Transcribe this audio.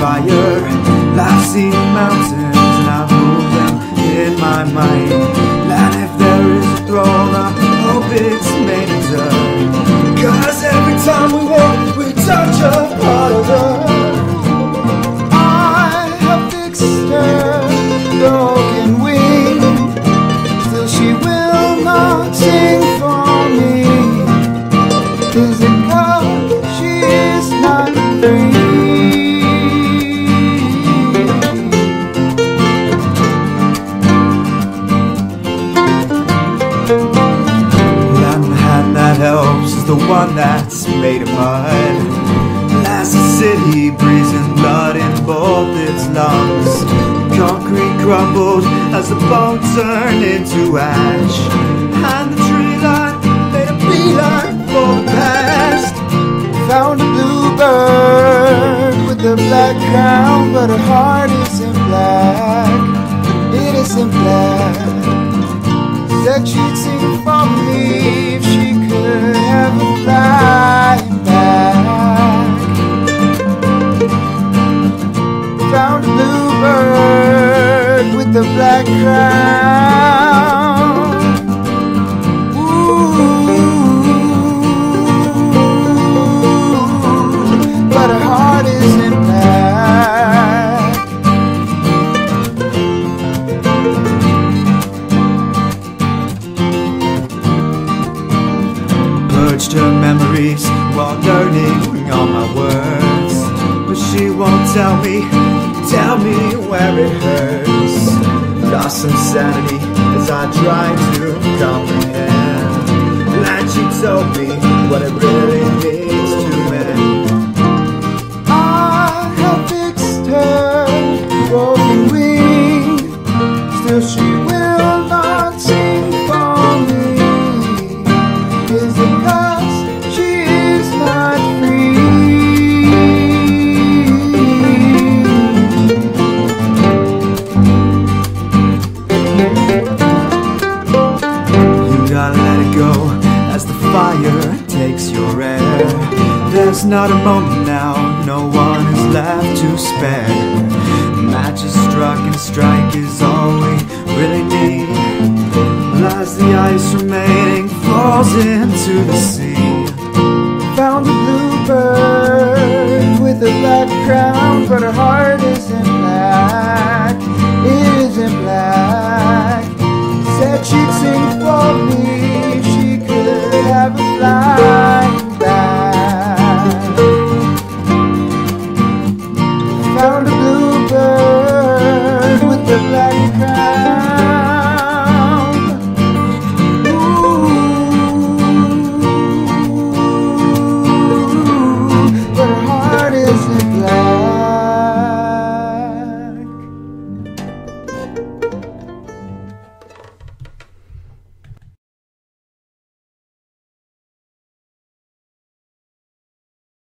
fire. I've seen mountains and I've moved them in my mind. And if there is a throne, I hope it's made of dirt. Cause every time we walk, we touch a part of earth. I have fixed her, broken wing. Still, she will not sing for me. Is it love? She is not free. The one that's made of mud. As the city breathing blood in both its lungs. Concrete crumbled as the bone turned into ash. And the tree line made a beeline for the past. Found a bluebird with a black crown, but her heart isn't black. It isn't black. Said she'd a black crown. Ooh, but her heart isn't black. Purged her memories while learning all my words. But she won't tell me, tell me where it hurts. Lost some sanity as I try to comprehend. And she told me go as the fire takes your air. There's not a moment now, no one is left to spare. Matches struck and strike is all we really need. As the ice remaining falls into the sea. Found a bluebird with a black crown, but her heart isn't black. It isn't black. Said she'd sing for Found a